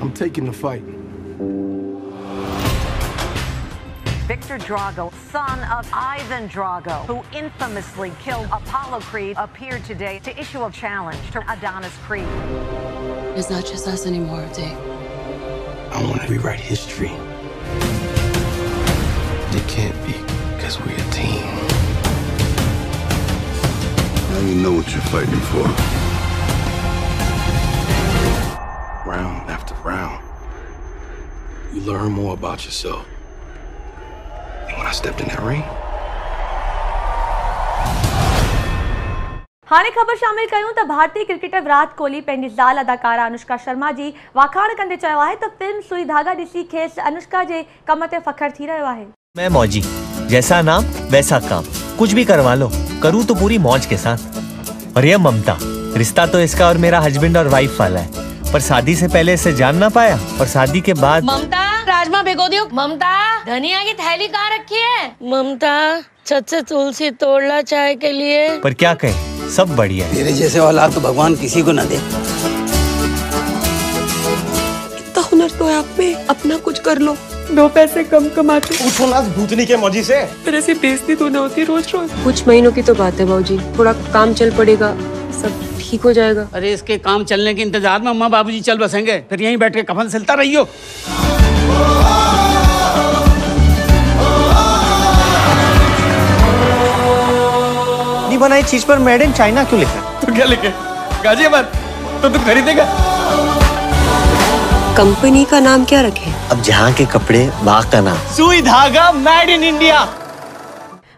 I'm taking the fight. Victor Drago, son of Ivan Drago, who infamously killed Apollo Creed, appeared today to issue a challenge to Adonis Creed. It's not just us anymore, Dave. I want to rewrite history. It can't be because we're a team. Now you know what you're fighting for. You learn more about yourself. And when I stepped in that ring, हाणे ख़बर शामिल कयूं त भारतीय cricketer Virat Kohli पंहिंजी ज़ाल अदाकारा अनुष्का शर्मा जी वाखाण कंदे चयो आहे त फ़िल्म सुई धागा ॾिसी खेसि अनुष्का जे कम ते फ़ख्रु थी रहियो आहे। मैं मौजी जैसा नाम वैसा काम। कुछ भी करवा लो करूँ तो पूरी मौज के साथ। और ये ममता रिश्ता तो इसका और मेरा हस्बैंड और वाइफ वाला है। पर शादी से पहले इसे जान ना पाया और शादी के बाद ममता राजमा भिगो दियो। ममता धनिया की थैली कहाँ रखी है? ममता छत से तुलसी तोड़ ला चाय के लिए। पर क्या कहें सब बढ़िया है। तेरे जैसे औलाद तो भगवान किसी को ना दे। इतना हुनर तो है आप में अपना कुछ कर लो। दो पैसे कम कमाते। उठो ना भूतनी के मौजी से। फिर ऐसी बेइज्जती तो ना होती रोज रोज। कुछ महीनों की तो बात है बाबूजी। थोड़ा काम चल पड़ेगा सब ठीक हो जाएगा। अरे इसके काम चलने के इंतज़ार में अम्मा बाबूजी चल बसेंगे। फिर यहीं बैठ के कफन सिलता रहियो। नहीं बनाई चीज़ पर मेड इन चाइना क्यों लिखा? तो क्या लिखे? गाजियाबाद तो तू खरीदेगा? कंपनी का नाम क्या रखे? अब जहाँ के कपड़े बाग का नाम। सुई धागा मेड इन इंडिया।